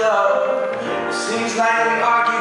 love. It seems like we argue.